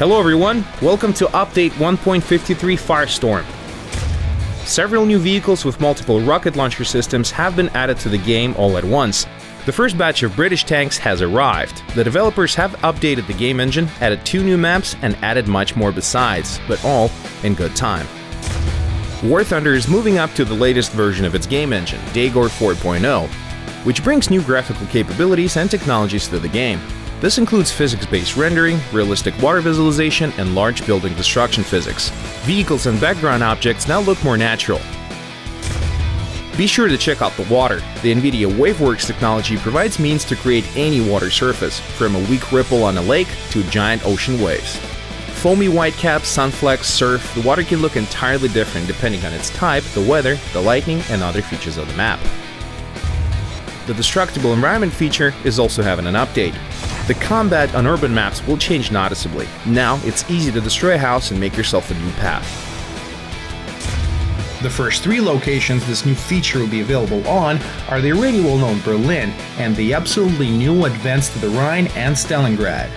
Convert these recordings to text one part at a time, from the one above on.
Hello everyone, welcome to update 1.53 Firestorm. Several new vehicles with multiple rocket launcher systems have been added to the game all at once. The first batch of British tanks has arrived. The developers have updated the game engine, added two new maps, and added much more besides, but all in good time. War Thunder is moving up to the latest version of its game engine, Dagor 4.0, which brings new graphical capabilities and technologies to the game. This includes physics-based rendering, realistic water visualization, and large building destruction physics. Vehicles and background objects now look more natural. Be sure to check out the water. The NVIDIA WaveWorks technology provides means to create any water surface, from a weak ripple on a lake to giant ocean waves. Foamy whitecaps, sunflex, surf, the water can look entirely different depending on its type, the weather, the lightning, and other features of the map. The destructible environment feature is also having an update. The combat on urban maps will change noticeably. Now it's easy to destroy a house and make yourself a new path. The first three locations this new feature will be available on are the already well-known Berlin and the absolutely new Advance to the Rhine and Stalingrad.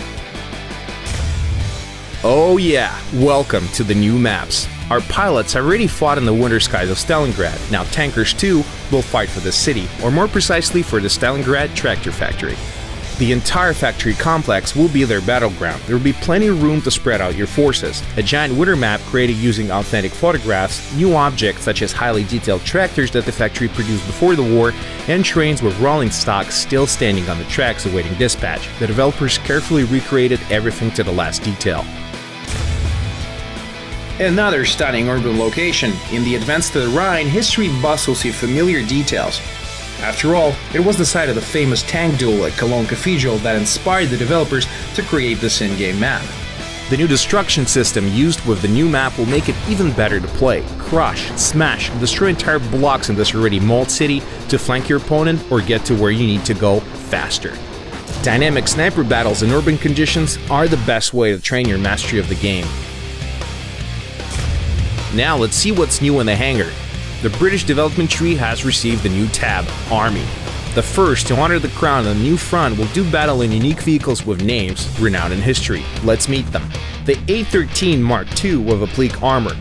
Oh yeah, welcome to the new maps. Our pilots have already fought in the winter skies of Stalingrad. Now tankers too will fight for the city, or more precisely for the Stalingrad tractor factory. The entire factory complex will be their battleground. There will be plenty of room to spread out your forces. A giant winter map created using authentic photographs, new objects such as highly detailed tractors that the factory produced before the war, and trains with rolling stock still standing on the tracks awaiting dispatch. The developers carefully recreated everything to the last detail. Another stunning urban location. In the Advance to the Rhine, history bustles with familiar details. After all, it was the site of the famous tank duel at Cologne Cathedral that inspired the developers to create this in-game map. The new destruction system used with the new map will make it even better to play. Crush, smash, and destroy entire blocks in this already mauled city to flank your opponent or get to where you need to go faster. Dynamic sniper battles in urban conditions are the best way to train your mastery of the game. Now let's see what's new in the hangar the British development tree has received the new tab, Army. The first to honor the crown on the new front will do battle in unique vehicles with names renowned in history. Let's meet them. The A-13 Mark II with applique armor.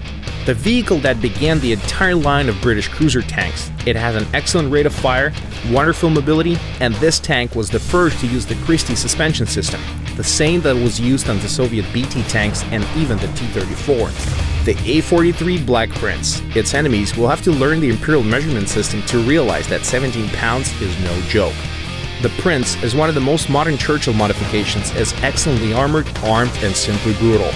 The vehicle that began the entire line of British cruiser tanks. It has an excellent rate of fire, wonderful mobility, and this tank was the first to use the Christie suspension system, the same that was used on the Soviet BT tanks and even the T-34 the A-43 Black Prince. Its enemies will have to learn the Imperial measurement system to realize that 17 pounds is no joke. The Prince is one of the most modern Churchill modifications as excellently armored, armed, and simply brutal.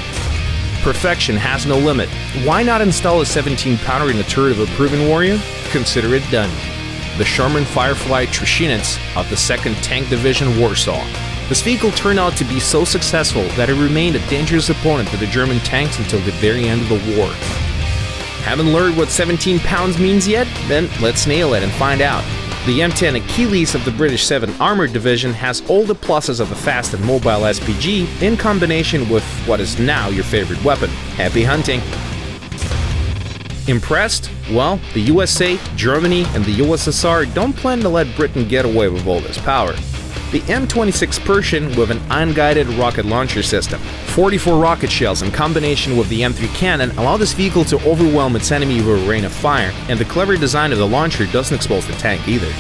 Perfection has no limit. Why not install a 17 pounder in the turret of a proven warrior? Consider it done. The Sherman Firefly Trushinets of the 2nd Tank Division Warsaw this vehicle turned out to be so successful that it remained a dangerous opponent to the German tanks until the very end of the war. Haven't learned what 17 pounds means yet? Then let's nail it and find out. The M10 Achilles of the British 7 Armored Division has all the pluses of a fast and mobile SPG in combination with what is now your favorite weapon. Happy hunting! Impressed? Well, the USA, Germany, and the USSR don't plan to let Britain get away with all this power the M26 Pershing with an unguided rocket launcher system. 44 rocket shells in combination with the M3 cannon allow this vehicle to overwhelm its enemy with a rain of fire, and the clever design of the launcher doesn't expose the tank either.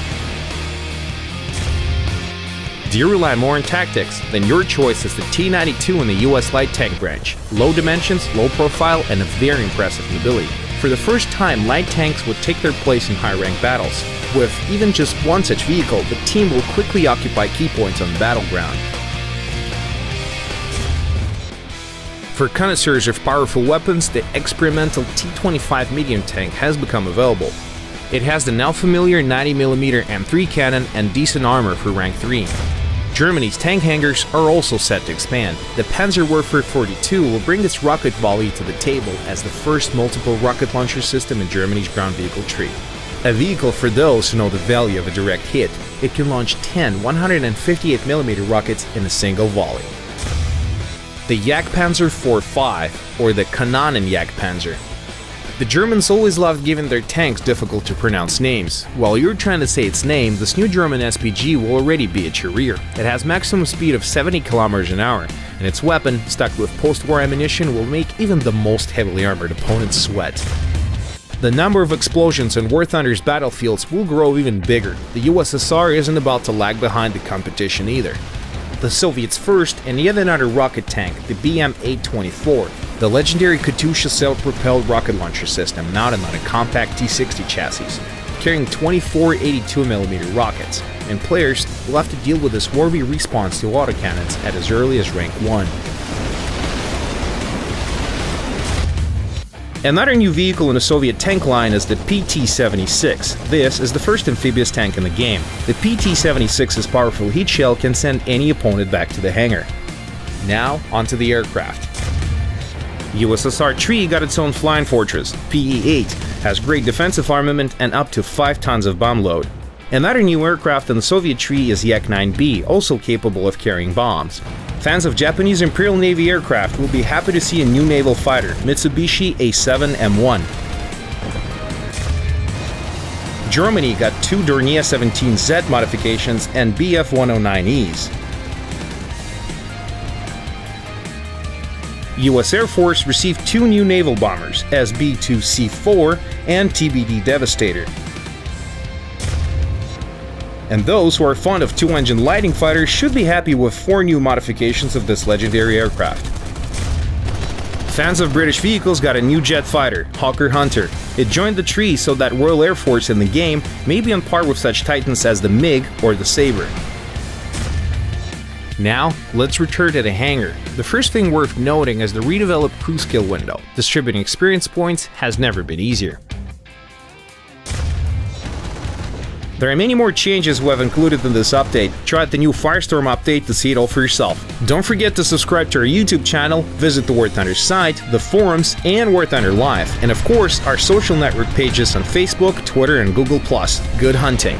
Do you rely more on tactics? Then your choice is the T-92 in the US light tank branch. Low dimensions, low profile, and a very impressive mobility. For the first time, light tanks would take their place in high-rank battles. With even just one such vehicle, the team will quickly occupy key points on the battleground. For connoisseurs of powerful weapons, the experimental T-25 medium tank has become available. It has the now familiar 90mm M3 cannon and decent armor for rank 3. Germany's tank hangars are also set to expand. The Panzerwerfer 42 will bring its rocket volley to the table as the first multiple rocket launcher system in Germany's ground vehicle tree. A vehicle for those who know the value of a direct hit, it can launch 10 158mm rockets in a single volley. The Jagdpanzer 4.5, or the Kanonen Jagdpanzer. The Germans always loved giving their tanks difficult to pronounce names. While you're trying to say its name, this new German SPG will already be at your rear. It has maximum speed of 70 km an hour, and its weapon, stuck with post-war ammunition, will make even the most heavily armored opponents sweat. The number of explosions on War Thunder's battlefields will grow even bigger. The USSR isn't about to lag behind the competition either. The Soviets first, and yet another rocket tank, the BM-824, the legendary Katyusha self-propelled rocket launcher system mounted on a compact T-60 chassis, carrying 24 82mm rockets, and players will have to deal with this swarmy response to autocannons at as early as rank 1. Another new vehicle in the Soviet tank line is the PT-76. This is the first amphibious tank in the game. The PT-76's powerful heat shell can send any opponent back to the hangar. Now, onto the aircraft. USSR 3 got its own flying fortress, PE-8, has great defensive armament and up to 5 tons of bomb load. Another new aircraft in the Soviet tree is Yak-9B, also capable of carrying bombs. Fans of Japanese Imperial Navy aircraft will be happy to see a new naval fighter, Mitsubishi A7M1. Germany got two Dornier 17Z modifications and Bf-109Es. US Air Force received two new naval bombers, SB-2C4 and TBD Devastator and those who are fond of two-engine Lightning fighters should be happy with four new modifications of this legendary aircraft. Fans of British vehicles got a new jet fighter, Hawker Hunter. It joined the tree so that Royal Air Force in the game may be on par with such titans as the MiG or the Sabre. Now, let's return to the hangar. The first thing worth noting is the redeveloped crew skill window. Distributing experience points has never been easier. There are many more changes we have included in this update. Try out the new Firestorm update to see it all for yourself. Don't forget to subscribe to our YouTube channel, visit the War Thunder site, the forums, and War Thunder Live, and of course, our social network pages on Facebook, Twitter, and Google+. Good hunting!